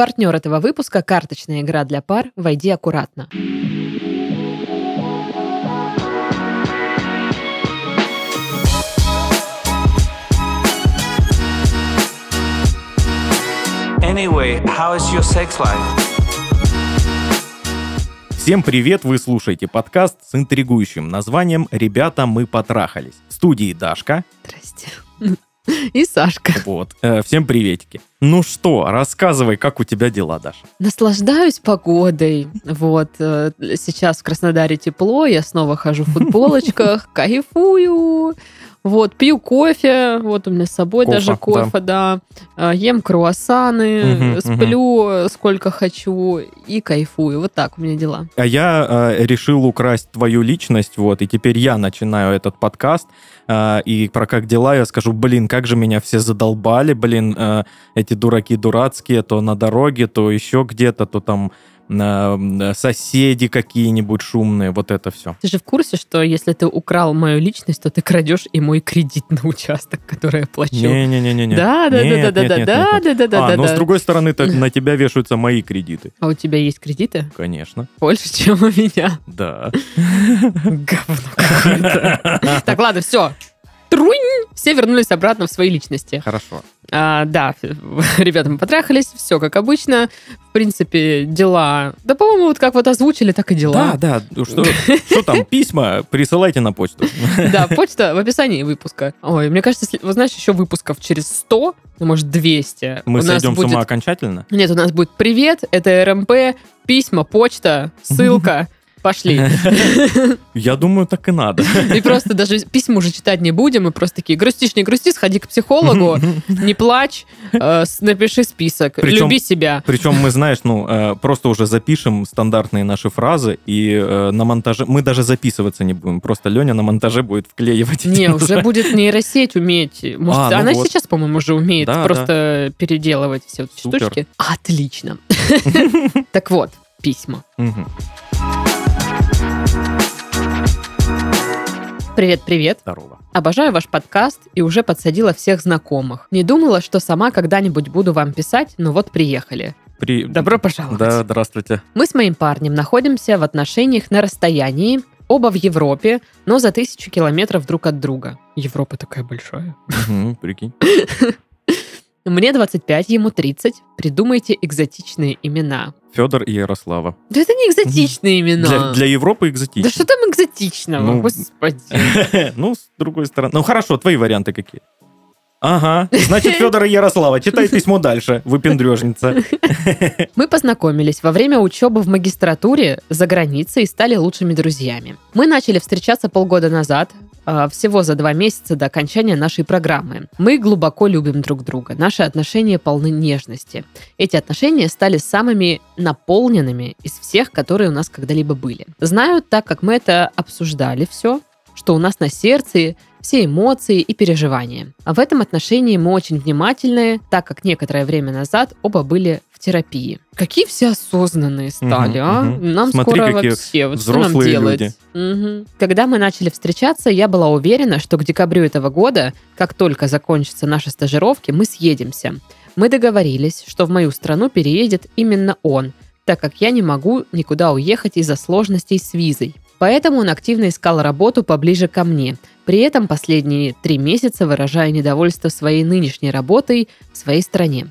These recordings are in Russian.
Партнер этого выпуска – карточная игра для пар «Войди аккуратно». Anyway, how is your sex life? Всем привет! Вы слушаете подкаст с интригующим названием «Ребята, мы потрахались». В студии Дашка. Здрасте. И Сашка. Вот. Э, всем приветики. Ну что, рассказывай, как у тебя дела, Даша? Наслаждаюсь погодой. Вот. э, Сейчас в Краснодаре тепло, я снова хожу в футболочках, кайфую. Вот, пью кофе, вот у меня с собой Кофе, даже кофе, да. А, Ем круассаны, Мгм, сплю э, сколько хочу и кайфую. Вот так у меня дела. А я э, решил украсть твою личность, вот, и теперь я начинаю этот подкаст, э, и про как дела я скажу, блин, как же меня все задолбали, блин, э, эти дураки дурацкие, то на дороге, то еще где-то, то там соседи какие-нибудь шумные, вот это все. Ты же в курсе, что если ты украл мою личность, то ты крадешь и мой кредит на участок, который я плачу. Не-не-не-не. Да, да, да, да, да, да, да, да, да, да, А, да, но с да. другой стороны, то на тебя вешаются мои кредиты. А у тебя есть кредиты? Конечно. Больше, чем у меня. Да. Говно какое-то. Так, ладно, все. Трунь! Все вернулись обратно в свои личности. Хорошо. А, да, ребята, мы потрахались, все как обычно. В принципе, дела... Да, по-моему, вот как вот озвучили, так и дела. Да, да. Что, что там, письма присылайте на почту. Да, почта в описании выпуска. Ой, мне кажется, вот знаешь, еще выпусков через 100, ну, может, 200. Мы у сойдем с будет... ума окончательно? Нет, у нас будет привет, это РМП, письма, почта, ссылка. Пошли. Я думаю, так и надо. И просто даже письма уже читать не будем, мы просто такие, грустишь, не грусти, сходи к психологу, не плачь, э, напиши список, люби себя. Причем мы, знаешь, ну, э, просто уже запишем стандартные наши фразы, и э, на монтаже... Мы даже записываться не будем, просто Леня на монтаже будет вклеивать. Не, уже будет нейросеть уметь. Может, А, ну она сейчас, по-моему, уже умеет просто переделывать все вот эти штучки. Отлично. Так вот, письма. Мгм. Привет-привет. Здорово. Обожаю ваш подкаст и уже подсадила всех знакомых. Не думала, что сама когда-нибудь буду вам писать, но вот приехали. При... Добро пожаловать. Да, здравствуйте. Мы с моим парнем находимся в отношениях на расстоянии, оба в Европе, но за тысячу километров друг от друга. Европа такая большая. Мгм, Прикинь. Мне 25, ему 30. Придумайте экзотичные имена. Федор и Ярослава. Да это не экзотичные имена. Для, для Европы Да экзотично. что там экзотичного, Ну, господи. Ну, с другой стороны. Ну, хорошо, твои варианты какие? Ага, значит, Федор и Ярослава. Читай письмо дальше, выпендрежница. Мы познакомились во время учебы в магистратуре за границей и стали лучшими друзьями. Мы начали встречаться полгода назад, всего за два месяца до окончания нашей программы. Мы глубоко любим друг друга. Наши отношения полны нежности. Эти отношения стали самыми наполненными из всех, которые у нас когда-либо были. Знаю, так как мы это обсуждали все, что у нас на сердце все эмоции и переживания. А в этом отношении мы очень внимательные, так как некоторое время назад оба были терапии. Какие все осознанные стали, Мгм, а? мгм. Нам Смотри, скоро вообще, вот что нам делать? люди. Мгм. Когда мы начали встречаться, я была уверена, что к декабрю этого года, как только закончатся наши стажировки, мы съедемся. Мы договорились, что в мою страну переедет именно он, так как я не могу никуда уехать из-за сложностей с визой. Поэтому он активно искал работу поближе ко мне. При этом последние три месяца выражая недовольство своей нынешней работой в своей стране.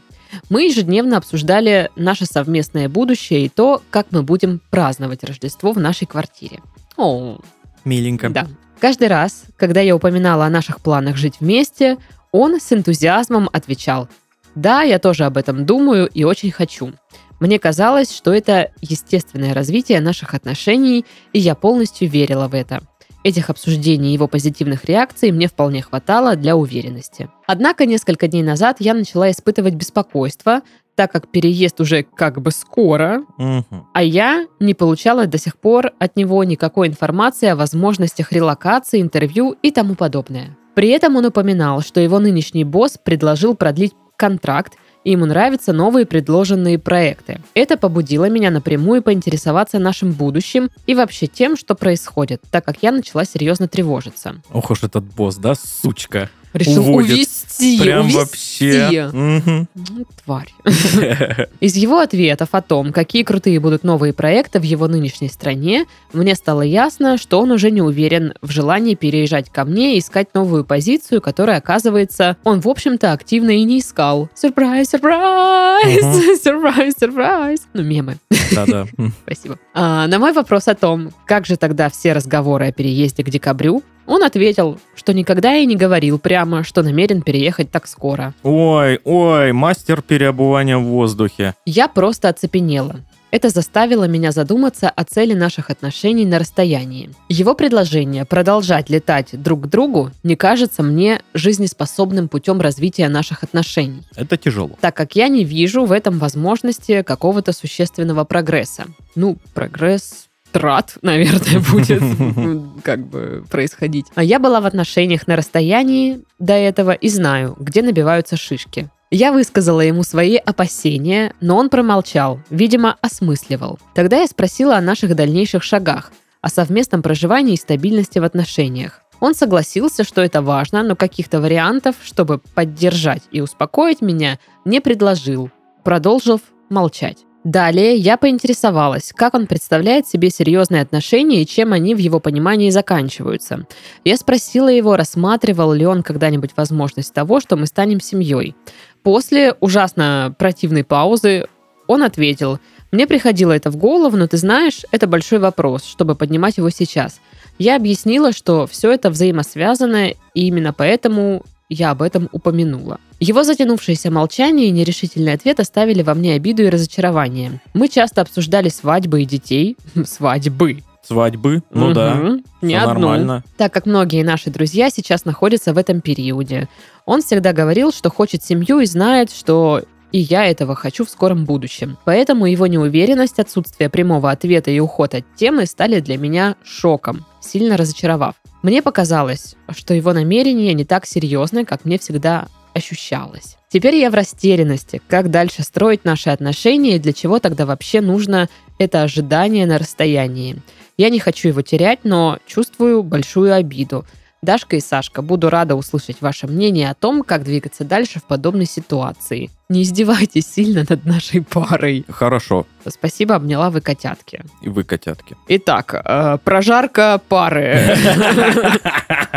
Мы ежедневно обсуждали наше совместное будущее и то, как мы будем праздновать Рождество в нашей квартире. О, Миленько. да. Каждый раз, когда я упоминала о наших планах жить вместе, он с энтузиазмом отвечал «Да, я тоже об этом думаю и очень хочу». Мне казалось, что это естественное развитие наших отношений, и я полностью верила в это. Этих обсуждений и его позитивных реакций мне вполне хватало для уверенности. Однако несколько дней назад я начала испытывать беспокойство, так как переезд уже как бы скоро, Мгм. а я не получала до сих пор от него никакой информации о возможностях релокации, интервью и тому подобное. При этом он упоминал, что его нынешний босс предложил продлить контракт, и ему нравятся новые предложенные проекты. Это побудило меня напрямую поинтересоваться нашим будущим и вообще тем, что происходит, так как я начала серьезно тревожиться. Ох уж этот босс, да, сучка. Решил уводит. увести, Прям увести. вообще. Ну, Тварь. Из его ответов о том, какие крутые будут новые проекты в его нынешней стране, мне стало ясно, что он уже не уверен в желании переезжать ко мне и искать новую позицию, которая, оказывается, он, в общем-то, активно и не искал. Сюрприз, сюрприз, сюрприз, сюрприз. Ну, мемы. Да-да. Спасибо. А, на мой вопрос о том, как же тогда все разговоры о переезде к декабрю, он ответил, что никогда и не говорил прямо, что намерен переехать так скоро. Ой, ой, мастер переобувания в воздухе. Я просто оцепенела. Это заставило меня задуматься о цели наших отношений на расстоянии. Его предложение продолжать летать друг к другу не кажется мне жизнеспособным путем развития наших отношений, Это тяжело. так как я не вижу в этом возможности какого-то существенного прогресса. Ну, прогресс трат, наверное, будет ну, как бы происходить. А я была в отношениях на расстоянии до этого и знаю, где набиваются шишки. Я высказала ему свои опасения, но он промолчал, видимо, осмысливал. Тогда я спросила о наших дальнейших шагах, о совместном проживании и стабильности в отношениях. Он согласился, что это важно, но каких-то вариантов, чтобы поддержать и успокоить меня, не предложил, продолжив молчать. Далее я поинтересовалась, как он представляет себе серьезные отношения и чем они в его понимании заканчиваются. Я спросила его, рассматривал ли он когда-нибудь возможность того, что мы станем семьей. После ужасно противной паузы он ответил, «Мне приходило это в голову, но ты знаешь, это большой вопрос, чтобы поднимать его сейчас. Я объяснила, что все это взаимосвязано, и именно поэтому я об этом упомянула. Его затянувшееся молчание и нерешительный ответ оставили во мне обиду и разочарование. Мы часто обсуждали свадьбы и детей. Свадьбы. Свадьбы? Ну да. Мгм. Не одну. нормально. Так как многие наши друзья сейчас находятся в этом периоде. Он всегда говорил, что хочет семью и знает, что и я этого хочу в скором будущем. Поэтому его неуверенность, отсутствие прямого ответа и уход от темы стали для меня шоком, сильно разочаровав. Мне показалось, что его намерения не так серьезны, как мне всегда ощущалось. Теперь я в растерянности, как дальше строить наши отношения и для чего тогда вообще нужно это ожидание на расстоянии. Я не хочу его терять, но чувствую большую обиду. Дашка и Сашка, буду рада услышать ваше мнение о том, как двигаться дальше в подобной ситуации. Не издевайтесь сильно над нашей парой. Хорошо. Спасибо, обняла вы котятки. И вы котятки. Итак, э, прожарка пары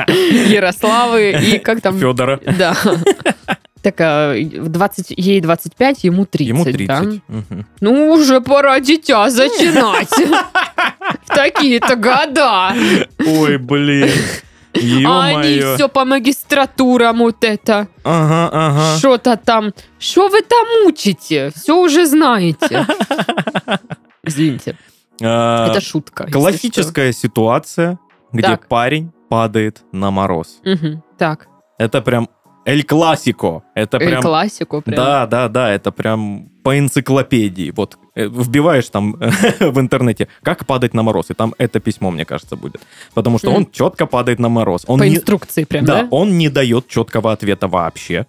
Ярославы и как там... Федора. Да. Так, а, в 20, ей 25, ему 30, Ему да? 30. Мгм. Ну, уже пора дитя зачинать. В такие-то года. Ой, блин. А они все по магистратурам вот это. Ага, ага. Что-то там. Что вы там учите? Все уже знаете. Извините, А, это шутка. Классическая ситуация, где парень падает на мороз. Так, Это прям эль классико. Это Эль прям... классику прям. Да, да, да, это прям по энциклопедии. Вот э, вбиваешь там в интернете, как падать на мороз, и там это письмо, мне кажется, будет. Потому что он четко падает на мороз. Он По не, инструкции прям, да, да? он не дает четкого ответа вообще.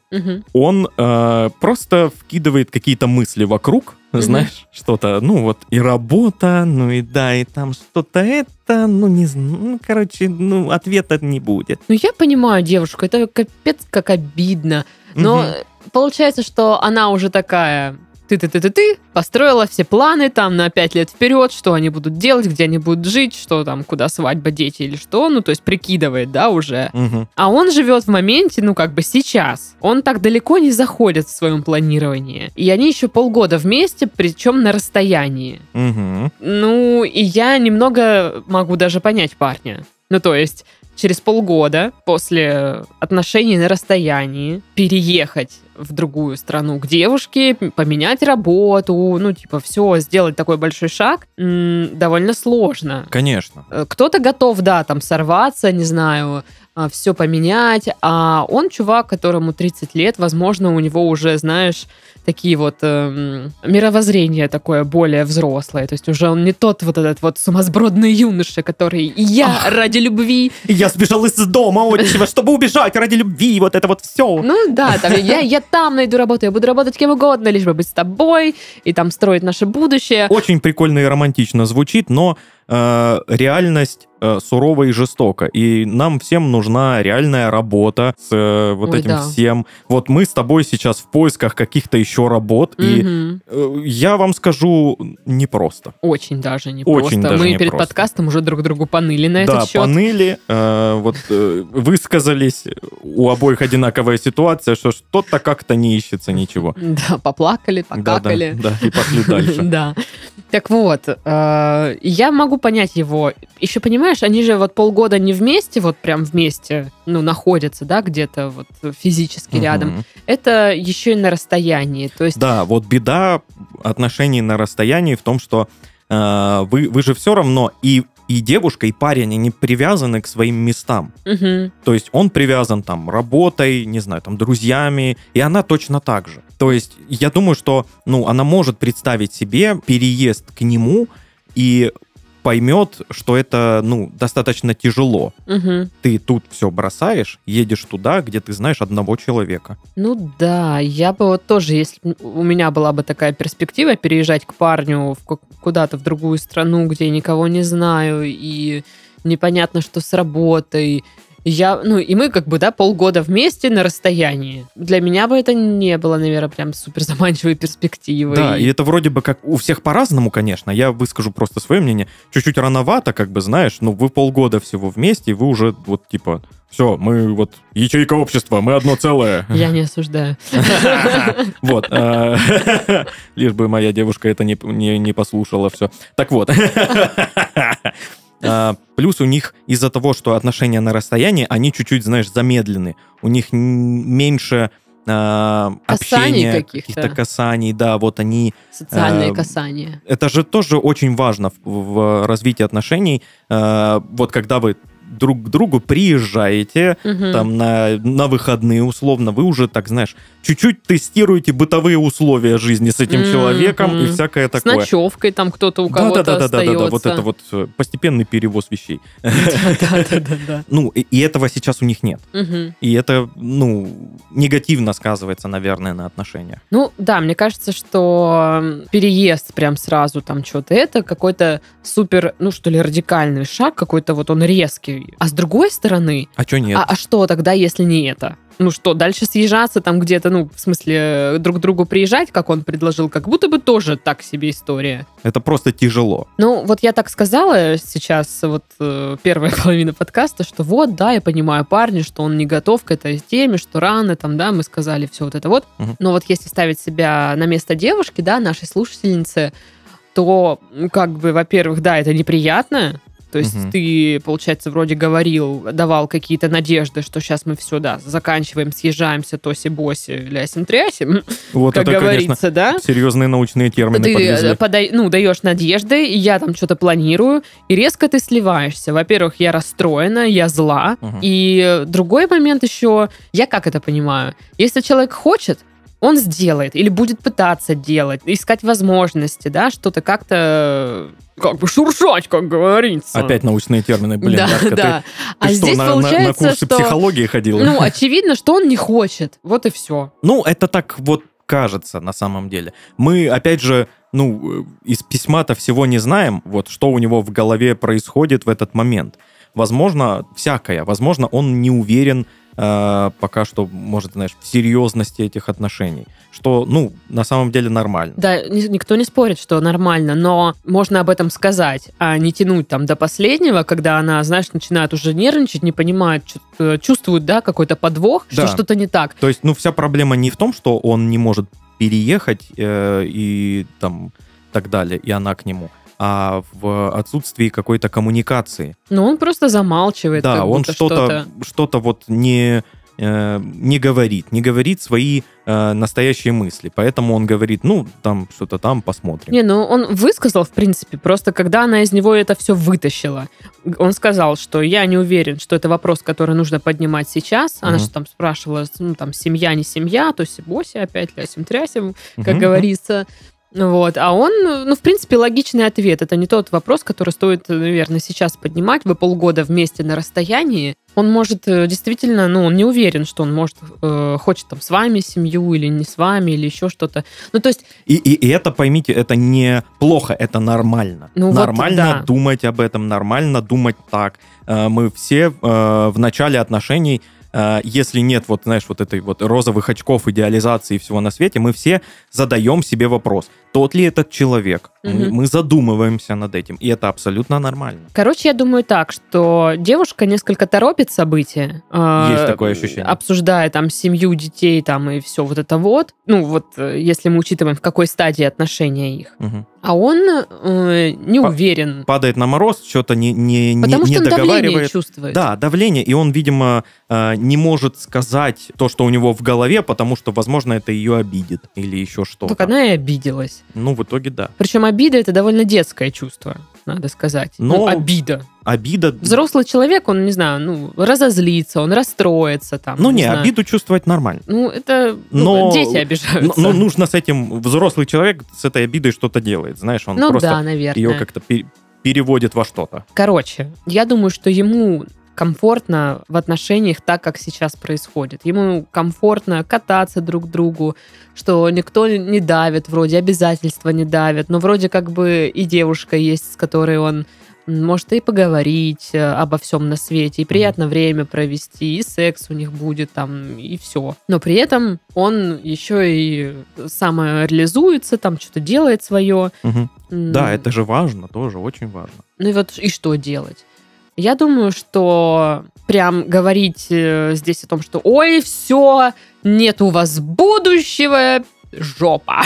Он э, просто вкидывает какие-то мысли вокруг. Знаешь, что-то, ну вот и работа, ну и да, и там что-то это, ну не знаю, ну, короче, ну ответа не будет. Ну, я понимаю девушку, это капец как обидно. Но э, получается, что она уже такая ты-ты-ты-ты-ты, построила все планы там на пять лет вперед, что они будут делать, где они будут жить, что там, куда свадьба, дети или что, ну, то есть прикидывает, да, уже. Мгм. А он живет в моменте, ну, как бы сейчас. Он так далеко не заходит в своем планировании. И они еще полгода вместе, причем на расстоянии. Мгм. Ну, и я немного могу даже понять парня. Ну, то есть, через полгода после отношений на расстоянии переехать в другую страну к девушке, поменять работу, ну, типа, все, сделать такой большой шаг, м, довольно сложно. Конечно. Э, Кто-то готов, да, там сорваться, не знаю, все поменять, а он чувак, которому 30 лет, возможно, у него уже, знаешь, такие вот эм, мировоззрение такое более взрослое. То есть уже он не тот вот этот вот сумасбродный юноша, который «И я ради любви. Я сбежал из дома отчего, чтобы убежать ради любви, вот это вот все. Ну да, там, я, я там найду работу, я буду работать кем угодно, лишь бы быть с тобой и там строить наше будущее. Очень прикольно и романтично звучит, но э, реальность э, сурова и жестока. И нам всем нужна реальная работа с э, вот Ой, этим да. всем. Вот мы с тобой сейчас в поисках каких-то еще работ, и Мгм. э, я вам скажу, непросто. Очень даже не Очень даже Мы не перед просто. подкастом уже друг другу поныли на Да, этот счет. поныли, э, вот э, высказались, у обоих одинаковая ситуация, что что-то как-то не ищется ничего. Да, поплакали, Да, да, покакали. да, и пошли дальше. Да. Так вот, э, я могу понять его. Еще понимаешь, они же вот полгода не вместе, вот прям вместе, ну, находятся, да, где-то вот физически рядом. Это еще и на расстоянии. То есть, Да, вот беда отношений на расстоянии в том, что э, вы, вы же все равно и, и девушка, и парень, они привязаны к своим местам. мгм, То есть он привязан там работой, не знаю, там друзьями, и она точно так же. То есть я думаю, что ну, она может представить себе переезд к нему и поймет, что это ну, достаточно тяжело. мгм. Ты тут все бросаешь, едешь туда, где ты знаешь одного человека. Ну да, я бы вот тоже, если у меня была бы такая перспектива переезжать к парню в ку- куда-то в другую страну, где я никого не знаю, и непонятно, что с работой. Я, ну, и мы как бы, да, полгода вместе на расстоянии. Для меня бы это не было, наверное, прям супер заманчивой перспективой. Да, и это вроде бы как у всех по-разному, конечно. Я выскажу просто свое мнение. Чуть-чуть рановато, как бы, знаешь, ну, вы полгода всего вместе, и вы уже вот типа, все, мы вот ячейка общества, мы одно целое. Я не осуждаю. Вот. э, Лишь бы моя девушка это не послушала все. Так вот. А, Плюс у них из-за того, что отношения на расстоянии, они чуть-чуть, знаешь, замедлены. У них меньше а, Касаний общения, каких-то. каких-то касаний, да, вот они... Социальные Эм, касания. Это же тоже очень важно в, в развитии отношений. Э, Вот когда вы друг к другу приезжаете, Мгм. там на, на выходные условно, вы уже, так знаешь, чуть-чуть тестируете бытовые условия жизни с этим человеком и всякое С такое. ночевкой там кто-то у кого-то да, да, да, да, да, вот это вот э, постепенный перевоз вещей. Ну, и, этого сейчас у них нет. И это, ну, негативно сказывается, наверное, на отношениях. Ну да, мне кажется, что переезд прям сразу там что-то, это какой-то супер, ну что ли, радикальный шаг, какой-то вот он резкий. А с другой стороны, А что нет? а, а что тогда, если не это? Ну что, дальше съезжаться там где-то, ну, в смысле, э, друг к другу приезжать, как он предложил, как будто бы тоже так себе история. Это просто тяжело. Ну, вот я так сказала сейчас, вот э, первая половина подкаста, что вот, да, я понимаю парня, что он не готов к этой теме, что рано, там, да, мы сказали все вот это вот. Мгм. Но вот если ставить себя на место девушки, да, нашей слушательницы, то, как бы, во-первых, да, это неприятно, то есть Мгм. ты, получается, вроде говорил, давал какие-то надежды, что сейчас мы все, да, заканчиваем, съезжаемся, тоси-боси, лясим-трясим, Вот как это, конечно, говорится, да? серьезные научные термины ты подвезли. э, подай- ну, даешь надежды, и я там что-то планирую, и резко ты сливаешься. Во-первых, я расстроена, я зла. Мгм. И другой момент еще, я как это понимаю? Если человек хочет, он сделает или будет пытаться делать, искать возможности, да, что-то как-то э, как бы шуршать, как говорится. Опять научные термины, блин, да, ты- да. Ты, а что, здесь на, на- получается, на курсы что психологии ходила? ну очевидно, что он не хочет. Вот и все. Ну, это так вот кажется на самом деле. Мы, опять же, ну, э, из письма-то всего не знаем, вот что у него в голове происходит в этот момент. Возможно, всякое. Возможно, он не уверен э, пока что, может, знаешь, в серьезности этих отношений. Что, ну, на самом деле нормально. Да, ни- никто не спорит, что нормально, но можно об этом сказать, а не тянуть там до последнего, когда она, знаешь, начинает уже нервничать, не понимает, э, чувствует, да, какой-то подвох, Да. что что-то не так. То есть, ну, вся проблема не в том, что он не может переехать э, и там так далее, и она к нему, а в отсутствии какой-то коммуникации. Но он просто замалчивает. Да, он что-то, что-то вот не э, не говорит, не говорит свои э, настоящие мысли. Поэтому он говорит, ну, там что-то там посмотрим. Не, ну он высказал, в принципе, просто когда она из него это все вытащила, он сказал, что я не уверен, что это вопрос, который нужно поднимать сейчас. Она Мгм. же там спрашивала, ну, там, семья, не семья, то есть боси опять лясим-трясим, как Мгм. говорится. Вот. А он, ну, в принципе, логичный ответ. Это не тот вопрос, который стоит, наверное, сейчас поднимать. Вы полгода вместе на расстоянии. Он может э, действительно, ну, он не уверен, что он может, э, хочет там с вами семью или не с вами, или еще что-то. Ну, то есть, И, и, и это, поймите, это не плохо, это нормально. Ну вот нормально да. думать об этом, нормально думать так. Э, Мы все э, в начале отношений, э, если нет вот, знаешь, вот этой вот розовых очков идеализации всего на свете, мы все задаем себе вопрос, тот ли этот человек. Мы, Мгм. мы задумываемся над этим, и это абсолютно нормально. Короче, я думаю так, что девушка несколько торопит события. э, Есть такое ощущение. Обсуждая там семью, детей там и все вот это вот. Ну вот, э, если мы учитываем, в какой стадии отношения их. Мгм. А он э, не уверен. Падает на мороз, что-то не, не, не, Потому не что он давление договаривает. чувствует. Да, давление, и он, видимо, э, не может сказать то, что у него в голове, потому что, возможно, это ее обидит или еще что-то. Так она и обиделась. Ну, в итоге, да. Причем обида это довольно детское чувство, надо сказать. Ну, Но- обида. Обида... Взрослый человек, он, не знаю, ну, разозлится, он расстроится там. Ну, не, знаю. обиду чувствовать нормально. Ну, это ну, Но- дети Но, обижаются. но нужно с этим... Взрослый человек с этой обидой что-то делает, знаешь, он ну просто да, наверное. ее как-то пе- переводит во что-то. Короче, я думаю, что ему комфортно в отношениях так, как сейчас происходит. Ему комфортно кататься друг к другу, что никто не давит, вроде обязательства не давят, но вроде как бы и девушка есть, с которой он может и поговорить э, обо всем на свете, и приятно время провести, и секс у них будет там, и все. Но при этом он еще и самореализуется, там что-то делает свое. М, Да, это же важно, тоже очень важно. ну и вот и что делать? Я думаю, что прям говорить э, здесь о том, что ой, все, нет у вас будущего, жопа.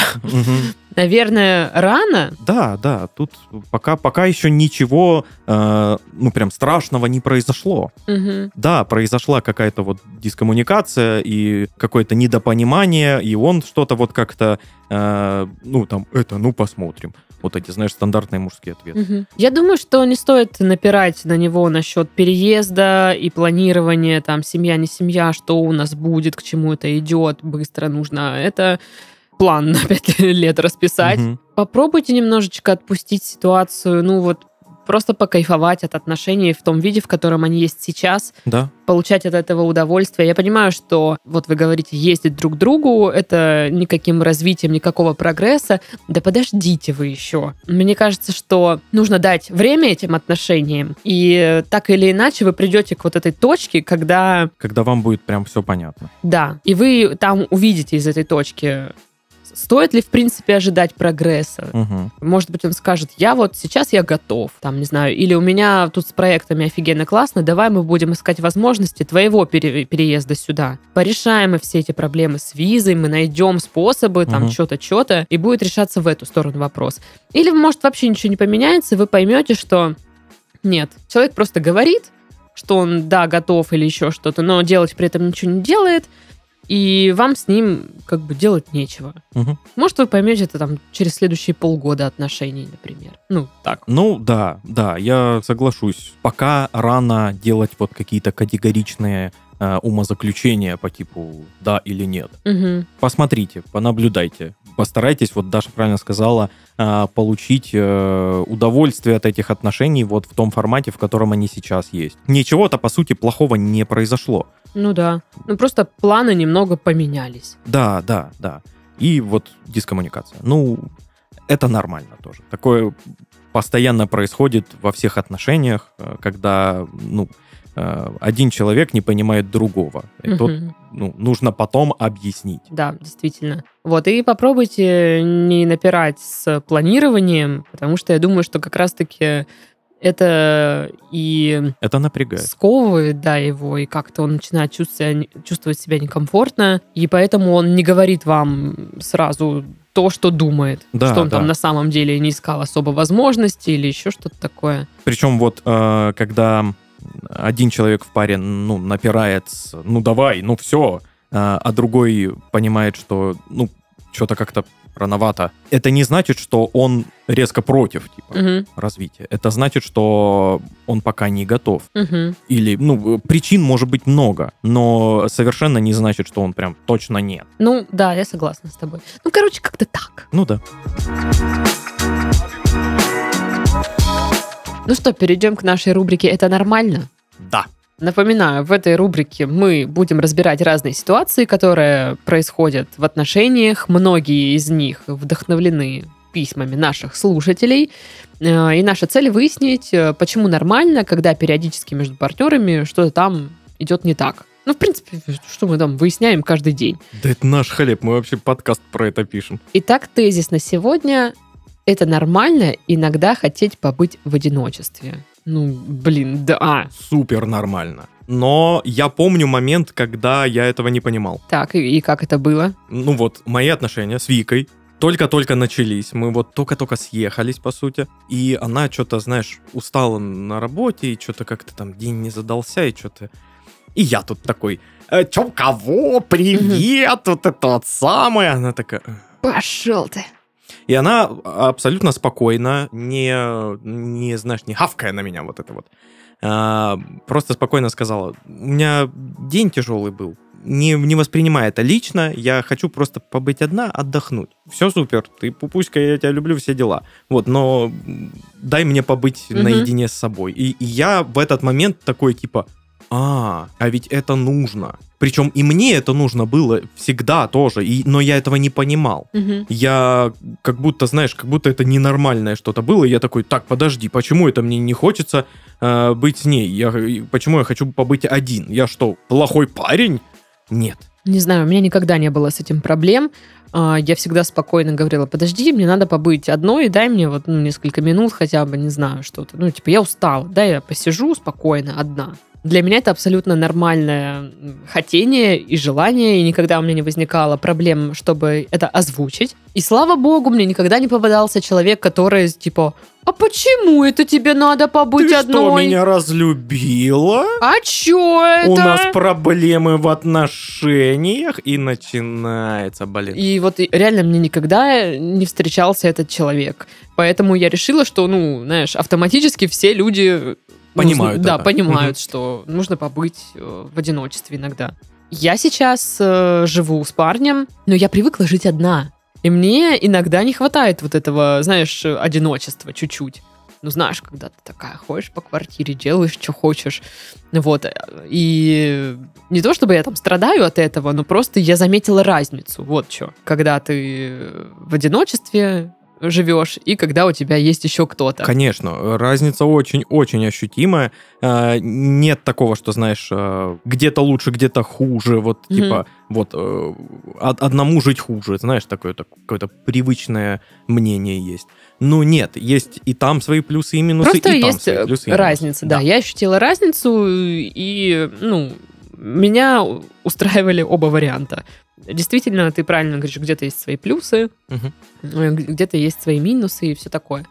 Наверное, рано. Да, да, тут пока, пока еще ничего, э, ну, прям страшного не произошло. Мгм. Да, произошла какая-то вот дискоммуникация и какое-то недопонимание, и он что-то вот как-то, э, ну, там, это, ну, посмотрим. Вот эти, знаешь, стандартные мужские ответы. Мгм. Я думаю, что не стоит напирать на него насчет переезда и планирования, там, семья, не семья, что у нас будет, к чему это идет, быстро нужно. Это план на пять лет расписать. Мгм. попробуйте немножечко отпустить ситуацию, ну вот просто покайфовать от отношений в том виде, в котором они есть сейчас, Да. получать от этого удовольствие. Я понимаю, что вот вы говорите, ездить друг к другу, это никаким развитием, никакого прогресса. Да подождите вы еще. Мне кажется, что нужно дать время этим отношениям, и так или иначе вы придете к вот этой точке, когда Когда вам будет прям все понятно. да, и вы там увидите из этой точки, стоит ли, в принципе, ожидать прогресса. Мгм. Может быть, он скажет, я вот сейчас я готов, там, не знаю, или у меня тут с проектами офигенно классно, давай мы будем искать возможности твоего пере- переезда сюда. Порешаем мы все эти проблемы с визой, мы найдем способы, там, Мгм. что-то, что-то, и будет решаться в эту сторону вопрос. Или, может, вообще ничего не поменяется, и вы поймете, что нет, человек просто говорит, что он, да, готов или еще что-то, но делать при этом ничего не делает, и вам с ним как бы делать нечего. Мгм. Может, вы поймете это там через следующие полгода отношений, например. Ну, так. Ну, да, да, я соглашусь. Пока рано делать вот какие-то категоричные э, умозаключения по типу да или нет. Мгм. посмотрите, понаблюдайте. Постарайтесь, вот Даша правильно сказала, а, получить э, удовольствие от этих отношений вот в том формате, в котором они сейчас есть. Ничего-то, по сути, плохого не произошло. Ну да. Ну просто планы немного поменялись. Да, да, да. И вот дискоммуникация. Ну, это нормально тоже. Такое постоянно происходит во всех отношениях, э, когда, ну, э, один человек не понимает другого. И тут, Мгм. ну, нужно потом объяснить. Да, действительно. Вот, и попробуйте не напирать с планированием, потому что я думаю, что как раз-таки это и Это напрягает. сковывает, да, его, и как-то он начинает чувствовать, чувствовать себя некомфортно, и поэтому он не говорит вам сразу то, что думает, Да, что он да. там на самом деле не искал особо возможностей или еще что-то такое. Причем вот э, когда один человек в паре, ну, напирает, ну, давай, ну, все, а, а другой понимает, что, ну, что-то как-то рановато. Это не значит, что он резко против типа, Мгм, развития. Это значит, что он пока не готов. мгм. Или, ну, причин может быть много, но совершенно не значит, что он прям точно нет. Ну, да, я согласна с тобой. Ну, короче, как-то так. Ну да. Ну что, перейдем к нашей рубрике «Это нормально?» Да. Напоминаю, в этой рубрике мы будем разбирать разные ситуации, которые происходят в отношениях. Многие из них вдохновлены письмами наших слушателей. Э, И наша цель выяснить, э, почему нормально, когда периодически между партнерами что-то там идет не так. Ну, в принципе, что мы там выясняем каждый день. Да это наш хлеб, мы вообще подкаст про это пишем. Итак, тезис на сегодня. Это нормально иногда хотеть побыть в одиночестве. Ну, блин, да. Супер нормально. Но я помню момент, когда я этого не понимал. Так, и, и как это было? Ну вот, мои отношения с Викой только-только начались. Мы вот только-только съехались, по сути. И она что-то, знаешь, устала на работе, и что-то как-то там день не задался, и что-то... И я тут такой, «Э, чё, кого? Привет! Вот это вот самое. Она такая... «Э». Пошел ты. И она абсолютно спокойно, не, не знаешь, не хавкая на меня вот это вот, а, просто спокойно сказала, у меня день тяжелый был, не, не воспринимай это лично, я хочу просто побыть одна, отдохнуть. Все супер, ты пупуська, я тебя люблю, все дела. Вот, но дай мне побыть Мгм. наедине с собой. И, и я в этот момент такой, типа, а, а ведь это нужно. Причем и мне это нужно было всегда тоже, и, но я этого не понимал. Мгм. Я как будто, знаешь, как будто это ненормальное что-то было. И я такой, так, подожди, почему это мне не хочется э, быть с ней? Я, почему я хочу побыть один? Я что, плохой парень? Нет. Не знаю, у меня никогда не было с этим проблем. А, Я всегда спокойно говорила, подожди, мне надо побыть одной, дай мне вот ну, несколько минут хотя бы, не знаю, что-то. Ну, типа, я устала, дай я посижу спокойно одна. Для меня это абсолютно нормальное хотение и желание, и никогда у меня не возникало проблем, чтобы это озвучить. И слава богу, мне никогда не попадался человек, который типа, а почему это тебе надо побыть Ты одной? что, меня разлюбила? А чё это? У нас проблемы в отношениях, и начинается, блин. И вот реально мне никогда не встречался этот человек. Поэтому я решила, что, ну, знаешь, автоматически все люди... Понимают Да, это. понимают, что нужно побыть э, в одиночестве иногда. Я сейчас э, живу с парнем, но я привыкла жить одна. И мне иногда не хватает вот этого, знаешь, э, одиночества чуть-чуть. Ну, знаешь, когда ты такая ходишь по квартире, делаешь, что хочешь. Вот. э, И не то, чтобы я там страдаю от этого, но просто я заметила разницу. Вот что. Когда ты в одиночестве живешь, и когда у тебя есть еще кто-то. Конечно, разница очень-очень ощутимая. Э, Нет такого, что, знаешь, э, где-то лучше, где-то хуже. Вот, Мгм. типа, вот, э, од- одному жить хуже. Знаешь, такое то какое-то привычное мнение есть. Ну, нет, есть и там свои плюсы и минусы, Просто и там есть свои плюсы и минусы. разница, да. Я ощутила разницу, и, ну, меня устраивали оба варианта. Действительно, ты правильно говоришь, где-то есть свои плюсы, э, где-то есть свои минусы и все такое.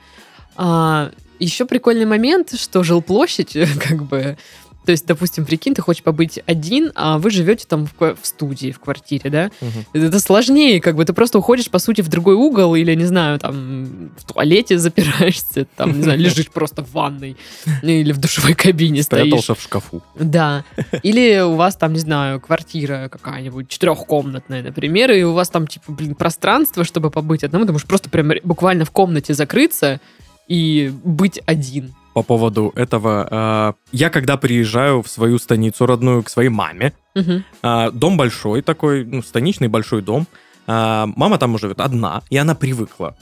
А, еще прикольный момент, что жилплощадь, как бы, то есть, допустим, прикинь, ты хочешь побыть один, а вы живете там в, в студии, в квартире, да? Мгм. Это сложнее, как бы ты просто уходишь, по сути, в другой угол или, не знаю, там в туалете запираешься, там, не знаю, лежишь просто в ванной или в душевой кабине стоишь. Спрятался в шкафу. Да. Или у вас там, не знаю, квартира какая-нибудь, четырехкомнатная, например, и у вас там, типа, блин, пространство, чтобы побыть одному, ты можешь просто прям буквально в комнате закрыться и быть один. По поводу этого, э, я когда приезжаю в свою станицу родную к своей маме. А, дом большой такой, ну, станичный большой дом. А, мама там живет одна, и она привыкла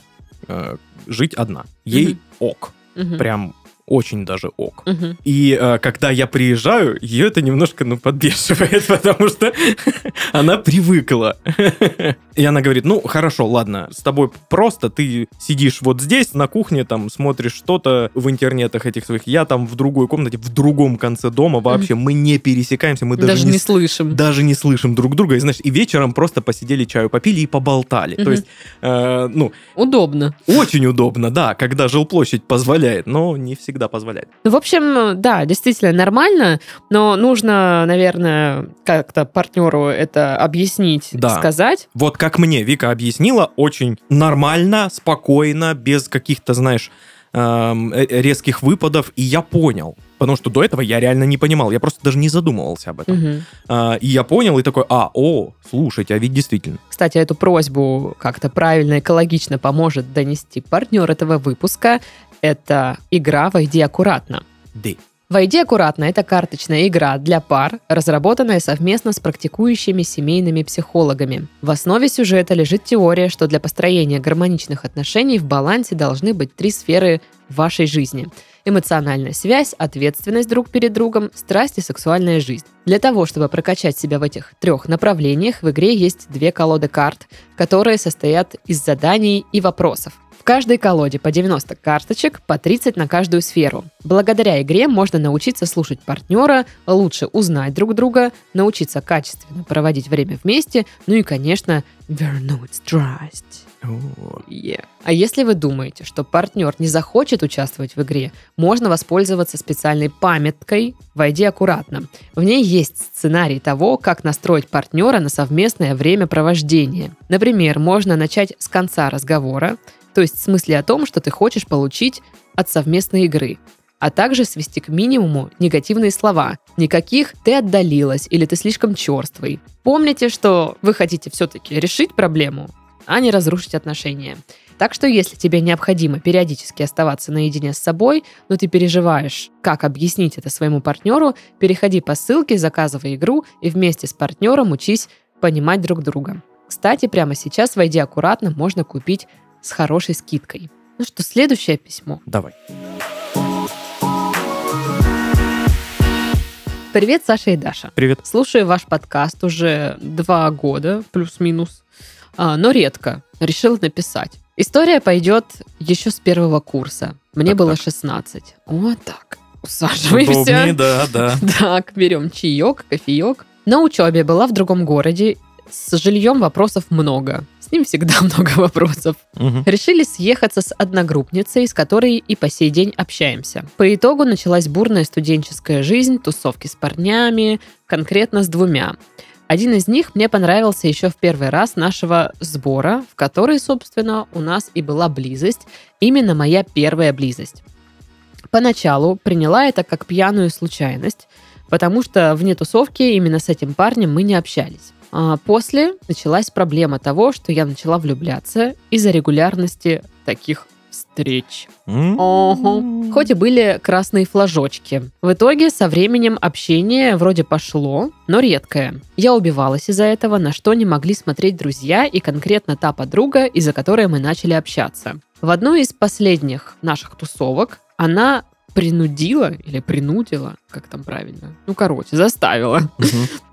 э, жить одна. Ей Мгм. ок, Мгм. прям очень даже ок. Мгм. И э, когда я приезжаю, ее это немножко, ну, подбешивает, потому что она привыкла. И она говорит, ну, хорошо, ладно, с тобой просто, ты сидишь вот здесь, на кухне, там, смотришь что-то в интернетах этих своих, я там в другой комнате, в другом конце дома вообще, мы не пересекаемся, мы даже, Даже не, слышим. даже не слышим друг друга, и, знаешь, и вечером просто посидели, чаю попили и поболтали. То есть, э, ну, Удобно. очень удобно, да, когда жилплощадь позволяет, но не всегда позволяет. Ну, в общем, да, действительно нормально, но нужно, наверное, как-то партнеру это объяснить, Да. сказать. Вот как мне Вика объяснила, очень нормально, спокойно, без каких-то, знаешь, эм, э, резких выпадов, и я понял. Потому что до этого я реально не понимал, я просто даже не задумывался об этом. Мгм. А, и я понял, и такой, а, о, слушайте, а ведь действительно. Кстати, эту просьбу как-то правильно, экологично поможет донести партнер этого выпуска. Это игра «Войди аккуратно». Да. «Войди аккуратно» — это карточная игра для пар, разработанная совместно с практикующими семейными психологами. В основе сюжета лежит теория, что для построения гармоничных отношений в балансе должны быть три сферы вашей жизни. Эмоциональная связь, ответственность друг перед другом, страсть и сексуальная жизнь. Для того, чтобы прокачать себя в этих трех направлениях, в игре есть две колоды карт, которые состоят из заданий и вопросов. В каждой колоде по 90 карточек, по 30 на каждую сферу. Благодаря игре можно научиться слушать партнера, лучше узнать друг друга, научиться качественно проводить время вместе, ну и, конечно, вернуть страсть. Yeah. А если вы думаете, что партнер не захочет участвовать в игре, можно воспользоваться специальной памяткой «Войди аккуратно». В ней есть сценарий того, как настроить партнера на совместное времяпровождение. Например, можно начать с конца разговора, то есть с мысли о том, что ты хочешь получить от совместной игры а также свести к минимуму негативные слова. Никаких «ты отдалилась» или «ты слишком черствый». Помните, что вы хотите все-таки решить проблему, а не разрушить отношения. Так что если тебе необходимо периодически оставаться наедине с собой, но ты переживаешь, как объяснить это своему партнеру, переходи по ссылке, заказывай игру и вместе с партнером учись понимать друг друга. Кстати, прямо сейчас, войди аккуратно, можно купить с хорошей скидкой. Ну что, следующее письмо. Давай. Привет, Саша и Даша. Привет. Слушаю ваш подкаст уже два года, плюс-минус, а, но редко. Решил написать. История пойдет еще с первого курса. Мне Так, было так. 16. Вот так. Усаживаемся. Удобнее, да, да. Так, берем чаек, кофеек. На учебе была в другом городе. С жильем вопросов много. С ним всегда много вопросов. Мгм. Решили съехаться с одногруппницей, с которой и по сей день общаемся. По итогу началась бурная студенческая жизнь, тусовки с парнями, конкретно с двумя. Один из них мне понравился еще в первый раз нашего сбора, в который, собственно, у нас и была близость. Именно моя первая близость. Поначалу приняла это как пьяную случайность, потому что вне тусовки именно с этим парнем мы не общались. А после началась проблема того, что я начала влюбляться из-за регулярности таких встреч. Ого. Хоть и были красные флажочки. В итоге со временем общение вроде пошло, но редкое. Я убивалась из-за этого, на что не могли смотреть друзья и конкретно та подруга, из-за которой мы начали общаться. В одну из последних наших тусовок она принудила или принудила, как там правильно, ну короче, заставила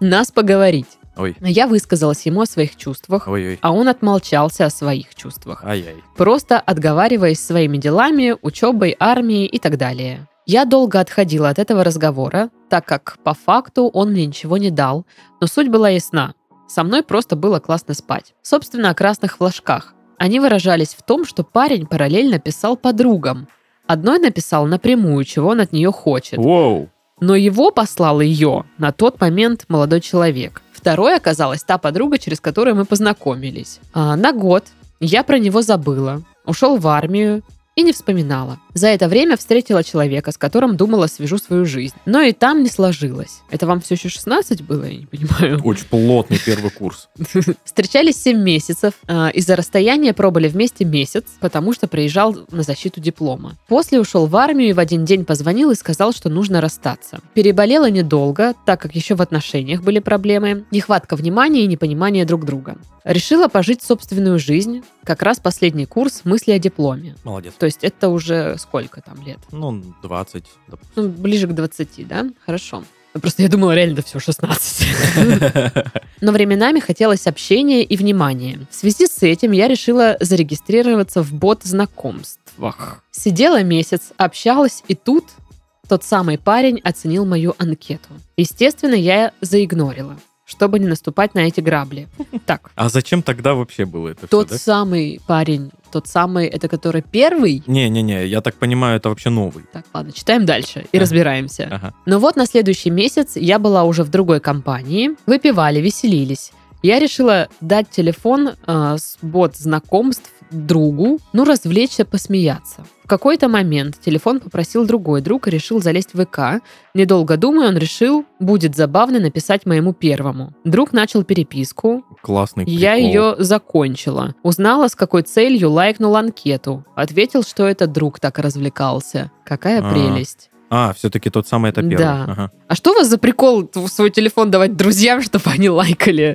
нас поговорить. Ой, Я высказалась ему о своих чувствах, ой-ой. а он отмолчался о своих чувствах Ай-яй. просто отговариваясь своими делами, учебой, армией и так далее. Я долго отходила от этого разговора, так как по факту он мне ничего не дал, но суть была ясна. Со мной просто было классно спать. Собственно, о красных флажках. Они выражались в том, что парень параллельно писал подругам. Одной написал напрямую, чего он от нее хочет. Воу. Но его послал ее на тот момент молодой человек. Второй оказалась та подруга, через которую мы познакомились. А, на год я про него забыла, ушел в армию и не вспоминала. За это время встретила человека, с которым думала свяжу свою жизнь. Но и там не сложилось. Это вам все еще 16 было, я не понимаю. Очень плотный первый курс. Встречались 7 месяцев. а, Из-за расстояния пробыли вместе месяц, потому что приезжал на защиту диплома. После ушел в армию и в один день позвонил и сказал, что нужно расстаться. Переболела недолго, так как еще в отношениях были проблемы, нехватка внимания и непонимание друг друга. Решила пожить собственную жизнь, как раз последний курс мысли о дипломе. Молодец. То есть это уже сколько там лет? Ну, 20. допустим. Ну, ближе к 20, да? Хорошо. Просто я думала, реально, да все, 16. Но временами хотелось общения и внимания. В связи с этим я решила зарегистрироваться в бот знакомствах. Сидела месяц, общалась, и тут тот самый парень оценил мою анкету. Естественно, я заигнорила, чтобы не наступать на эти грабли. Так, А зачем тогда вообще было это тот все, самый парень, тот самый, это который первый? Не-не-не, я так понимаю, это вообще новый. Так, ладно, читаем дальше и Ага. разбираемся. Ага. Но вот на следующий месяц я была уже в другой компании, выпивали, веселились. Я решила дать телефон э, с бот знакомств другу, ну, развлечься, посмеяться. В какой-то момент телефон попросил другой друг и решил залезть в ВК. Недолго думая, он решил, будет забавно написать моему первому. Друг начал переписку, Классный я прикол. ее закончила. Узнала, с какой целью лайкнул анкету. Ответил, что это друг так развлекался. Какая А. прелесть. А, все-таки тот самый это первый. Да. Ага. А что у вас за прикол свой телефон давать друзьям, чтобы они лайкали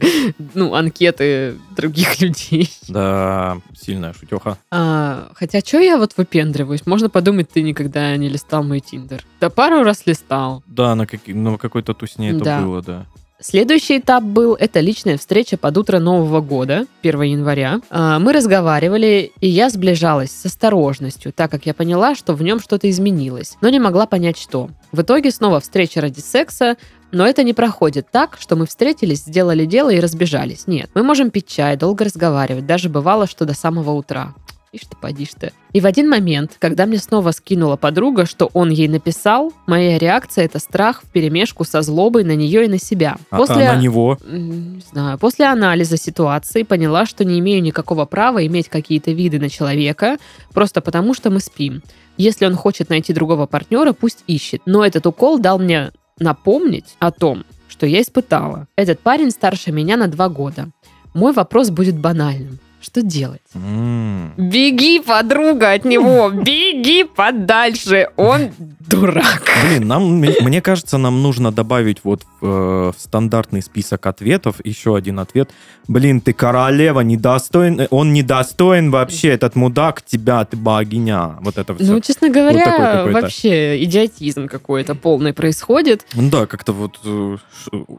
ну, анкеты других людей? Да, сильная шутеха. А, хотя, что я вот выпендриваюсь? Можно подумать, ты никогда не листал мой Тиндер. Да пару раз листал. Да, на, каки- на какой-то тусне это Да. было, да. Следующий этап был это личная встреча под утро Нового года, 1 января. А, Мы разговаривали, и я сближалась с осторожностью, так как я поняла, что в нем что-то изменилось, но не могла понять, что. В итоге снова встреча ради секса, но это не проходит так, что мы встретились, сделали дело и разбежались. Нет, мы можем пить чай, долго разговаривать, даже бывало, что до самого утра. Ишь ты, подишь ты. И в один момент, когда мне снова скинула подруга, что он ей написал, моя реакция — это страх в перемешку со злобой на нее и на себя. А, а на него? Не знаю. После анализа ситуации поняла, что не имею никакого права иметь какие-то виды на человека, просто потому что мы спим. Если он хочет найти другого партнера, пусть ищет. Но этот укол дал мне напомнить о том, что я испытала. Этот парень старше меня на два года. Мой вопрос будет банальным. Что делать? Беги, подруга, от него! Беги подальше! Он дурак. Блин, нам, мне кажется, нам нужно добавить вот в, э, стандартный список ответов еще один ответ. Блин, ты королева, недостоин, он недостоин вообще, этот мудак тебя, ты богиня. Вот это все. Ну, честно говоря, такой какой-то. вообще идиотизм какой-то полный происходит. Ну да, как-то вот э,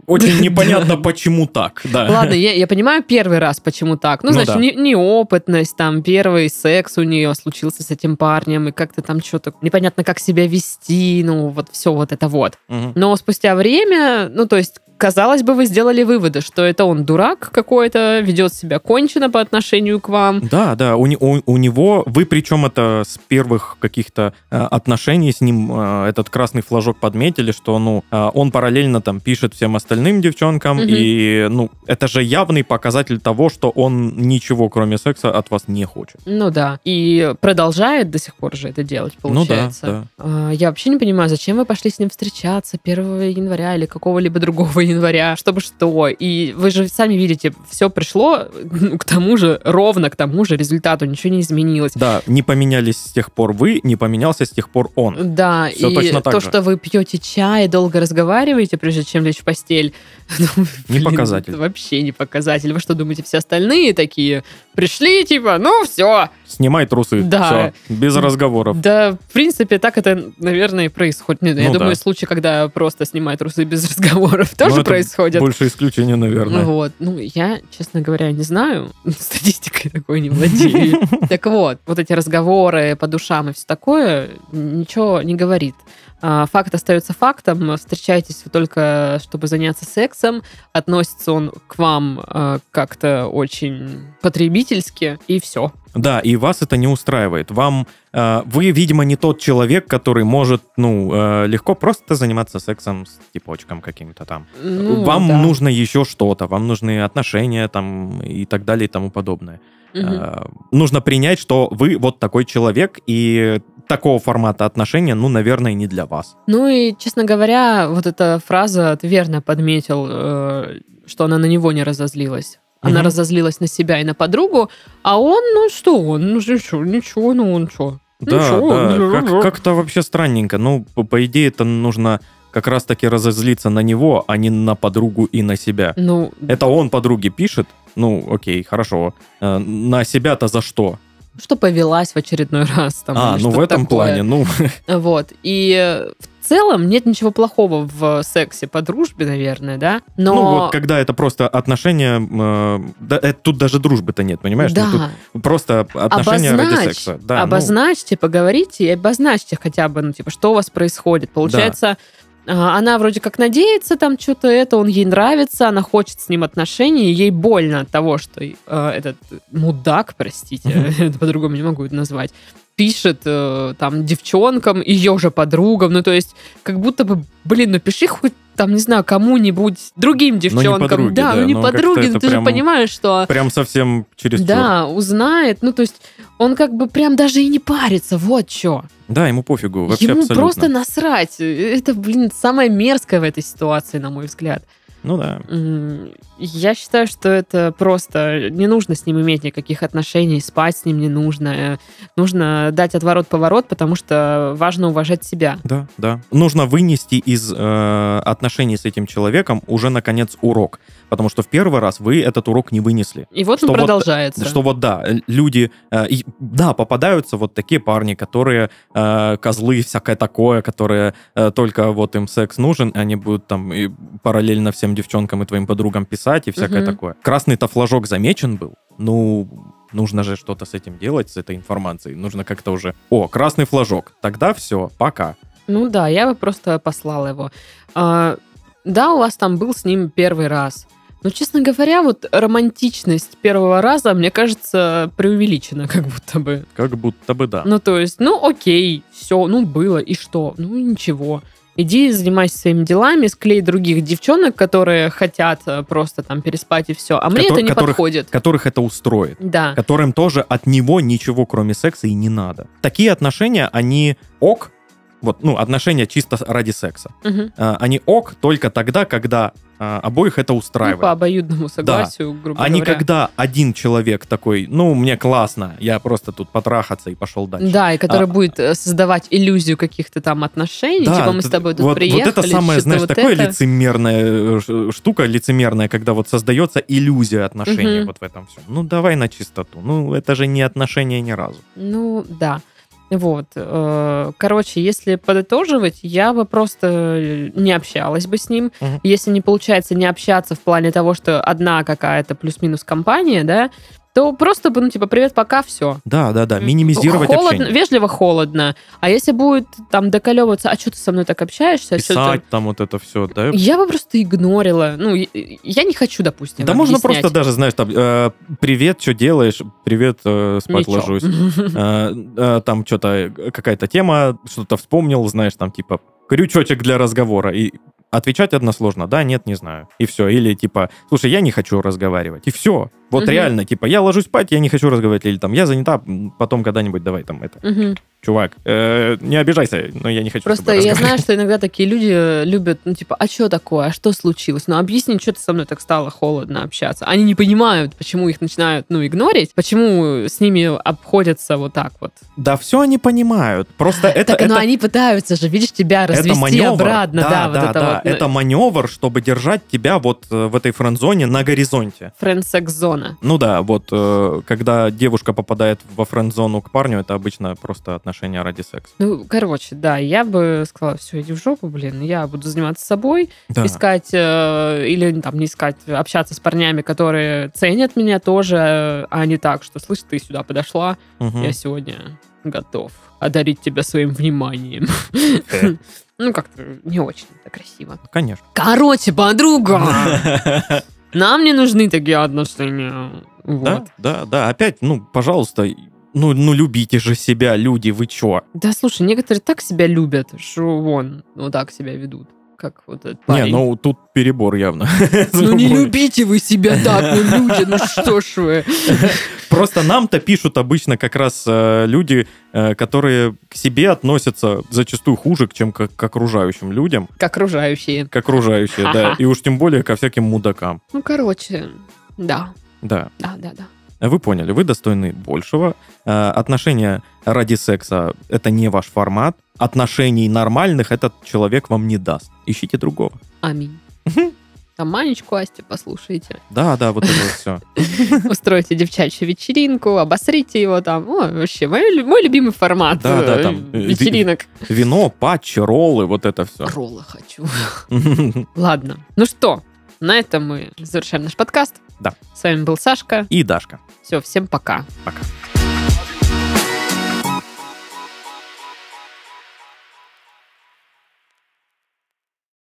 очень непонятно, почему так. Ладно, я, понимаю первый раз, почему так. Ну, Ну значит, неопытность, там, первый секс у нее случился с этим парнем, и как-то там что-то непонятно, как себя вести, ну, вот все вот это вот. Но спустя время, ну, то есть, казалось бы, вы сделали выводы, что это он дурак какой-то, ведет себя кончено по отношению к вам. Да, да, у, у- у него, вы причем это с первых каких-то э, отношений с ним э, этот красный флажок подметили, что, ну, э, он параллельно там пишет всем остальным девчонкам, Мгм. и, ну, это же явный показатель того, что он ничего, кроме секса, от вас не хочет. Ну да. И продолжает до сих пор же это делать, получается. Ну да, А, Я вообще не понимаю, зачем вы пошли с ним встречаться 1 января или какого-либо другого января, чтобы что. И вы же сами видите, все пришло ну, к тому же, ровно к тому же результату, ничего не изменилось. Да, не поменялись с тех пор вы, не поменялся с тех пор он. Да, Всё и точно так то, же. что вы пьете чай, долго разговариваете, прежде чем лечь в постель, ну, Не блин, показатель. это Вообще не показатель. Вы что думаете, все остальные такие пришли, типа, ну все, Снимай трусы, Да. все, без разговоров. Да, в принципе, так это, наверное, и происходит. Я Ну думаю, да. случаи, когда просто снимают трусы без разговоров, тоже Ну, происходят. Больше исключения, наверное. Вот. Ну, я, честно говоря, не знаю. Статистикой такой не владею. Так вот, вот эти разговоры по душам и все такое ничего не говорит. А, Факт остается фактом. Встречаетесь вы только, чтобы заняться сексом. Относится он к вам а, как-то очень потребительски, и все. Да, и вас это не устраивает. Вам э, вы, видимо, не тот человек, который может, ну, легко просто заниматься сексом с типочком каким-то там. Ну, вам да. нужно еще что-то, вам нужны отношения там и так далее и тому подобное. Э, нужно принять, что вы вот такой человек, и такого формата отношения, ну, наверное, не для вас. Ну и, честно говоря, вот эта фраза, ты верно подметил, э, что она на него не разозлилась. Она Мгм. разозлилась на себя и на подругу, а он, ну что он, ну ничего, ничего, ну он что? Да, Ничего, да, ну, как- ну. как-то вообще странненько. Ну, по, по идее, это нужно как раз-таки разозлиться на него, а не на подругу и на себя. Ну, Это он подруге пишет, ну, окей, хорошо. Э, На себя-то за что? что повелась в очередной раз. Там, а, ну в этом такое. плане, ну, Вот. И э, в целом нет ничего плохого в сексе по дружбе, наверное, да? Но... Ну, вот когда это просто отношения... э, да, это тут даже дружбы-то нет, понимаешь? Ну, да, тут просто отношения ради Обозначь. секса. Да, ну, обозначьте, поговорите и обозначьте хотя бы, ну, типа, что у вас происходит. Получается, а, она вроде как надеется там что-то это, он ей нравится, она хочет с ним отношений, ей больно от того, что э, этот мудак, простите, это по-другому не могу это назвать, пишет э, там девчонкам, ее же подругам, ну то есть как будто бы, блин, ну пиши хоть там, не знаю, кому-нибудь, другим девчонкам. подруге, да, да, ну не ну, это но ты прям- же понимаешь, что... Прям совсем через Да, узнает. Ну, то есть он как бы прям даже и не парится. Вот что. Да, ему пофигу, вообще Ему абсолютно. просто насрать. Это, блин, самое мерзкое в этой ситуации, на мой взгляд. Ну да. Я считаю, что это просто не нужно с ним иметь никаких отношений, спать с ним не нужно. Нужно дать отворот-поворот, потому что важно уважать себя. Да, да. Нужно вынести из э, отношений с этим человеком уже, наконец, урок. Потому что в первый раз вы этот урок не вынесли. И вот Что он вот- продолжается. Что вот да, э, люди, э, и- да, попадаются вот такие парни, которые э, козлы, всякое такое, которые э, только вот им секс нужен, и они будут там и параллельно всем девчонкам и твоим подругам писать и всякое Мгм. такое. Красный-то флажок замечен был, ну, нужно же что-то с этим делать, с этой информацией. Нужно как-то уже, о, красный флажок, тогда все, пока. Ну да, я бы просто послала его. А, да, у вас там был с ним первый раз. Но, честно говоря, вот романтичность первого раза, мне кажется, преувеличена как будто бы. Как будто бы да. Ну, то есть, ну, окей, все, ну, было, и что? Ну, ничего. Иди занимайся своими делами, склей других девчонок, которые хотят э, просто там переспать и все. А мне Котор- это не которых- подходит. Которых это устроит. Да. которым тоже от него ничего, кроме секса, и не надо. Такие отношения, они ок, вот, ну, отношения чисто ради секса. Мгм. А, Они ок только тогда, когда а, обоих это Ну, устраивает. по обоюдному согласию, грубо а не говоря. когда один человек такой, ну, мне классно, я просто тут потрахаться и пошел дальше. Да, и который А- будет э, создавать иллюзию каких-то там отношений. Да, типа мы с тобой тут вот, приехали. вот это самое, знаешь, вот такое это. лицемерная э, штука, лицемерная, когда вот создается иллюзия отношений Мгм. вот в этом всем. Ну, давай на чистоту. Ну, это же не отношения ни разу. Ну, да. Вот. э, Короче, если подытоживать, я бы просто не общалась бы с ним. Мгм. Если не получается не общаться в плане того, что одна какая-то плюс-минус компания, да, то просто бы, ну, типа, привет, пока, все. Да, да, да, минимизировать холодно, общение. Вежливо холодно. А если будет там доколевываться, а что ты со мной так общаешься? Писать там вот это все, да? Я бы просто игнорила. Ну, я, я не хочу, допустим, Да можно объяснять. просто даже, знаешь, там, э, привет, что делаешь? Привет, э, спать Ничего. ложусь. Э, э, там что-то, какая-то тема, что-то вспомнил, знаешь, там, типа, крючочек для разговора. И отвечать односложно, да, нет, не знаю. И все. Или типа, слушай, я не хочу разговаривать. И все. Вот Мгм. реально, типа, я ложусь спать, я не хочу разговаривать. Или там, я занята, потом когда-нибудь давай там это. Мгм. Чувак, э, не обижайся, но я не хочу Просто я знаю, что иногда такие люди э, любят, ну, типа, а что такое, а что случилось? Ну, объясни, что ты со мной так стало холодно общаться. Они не понимают, почему их начинают, ну, игнорить, почему с ними обходятся вот так вот. Да, все они понимают. Просто это... так, это... они пытаются же, видишь, тебя развести это маневр. обратно. Да, да, вот да, это да. вот. ну, Это маневр, чтобы держать тебя вот э, в этой френд-зоне на горизонте. Френд-секс-зона. Ну да, вот э, когда девушка попадает во френд-зону к парню, это обычно просто отношения ради секса. Ну, короче, да, я бы сказала, все, иди в жопу, блин, я буду заниматься собой, Да. искать, э, или там не искать, общаться с парнями, которые ценят меня тоже, а не так, что, слышь, ты сюда подошла, Мгм. я сегодня готов одарить тебя своим вниманием. Э. Ну, как-то не очень это красиво. Конечно. Короче, подруга, нам не нужны такие отношения. Да, Вот. да, да. Опять, ну, пожалуйста, ну, ну любите же себя, люди, вы чё? Да, слушай, некоторые так себя любят, что вон, вот так себя ведут, как вот этот Не, парень. ну тут перебор явно. Ну не любите вы себя так, ну люди, ну что ж вы. Просто нам-то пишут обычно как раз э, люди, э, которые к себе относятся зачастую хуже, чем к, к окружающим людям, К окружающие. к окружающим, да, Ха-ха. и уж тем более ко всяким мудакам. Ну, короче, да, Да, да, да, да. вы поняли, вы достойны большего. Э, Отношения ради секса — это не ваш формат. Отношений нормальных этот человек вам не даст. Ищите другого. Аминь. Там Манечку Асти послушайте. Да, да, вот это все. Устройте девчачью вечеринку, обосрите его там. О, вообще, мой, лю- мой любимый формат Да, да, э, там, э, вечеринок. Вино, патчи, роллы, вот это все. Роллы хочу. Ладно. Ну что, на этом мы завершаем наш подкаст. Да. С вами был Сашка. И Дашка. Все, всем пока. Пока.